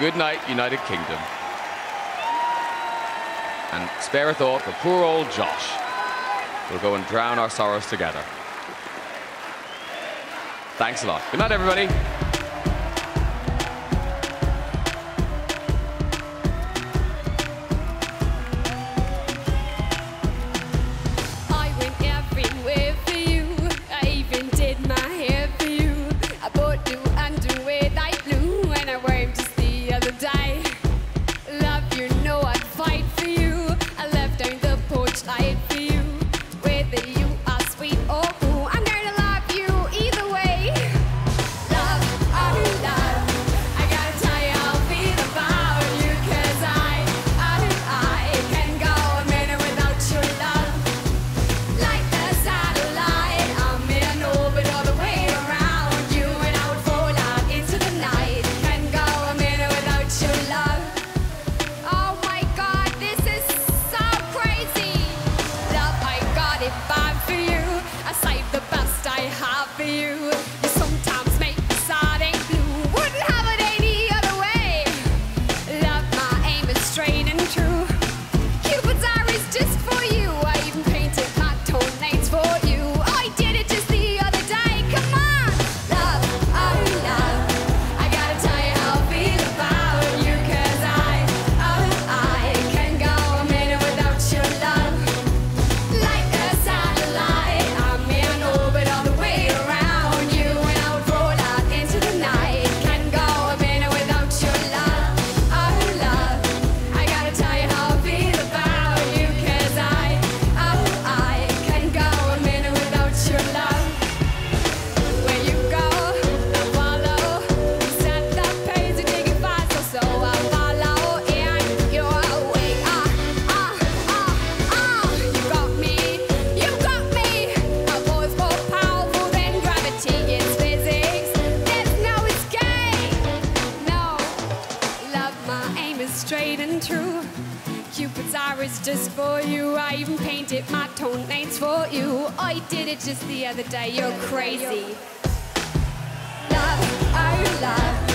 Good night, United Kingdom. And spare a thought for poor old Josh. We'll go and drown our sorrows together. Thanks a lot. Good night, everybody. straight and true. Cupid's arrow is just for you. I even painted my tone names for you. I did it just the other day. You're crazy. Love, oh love.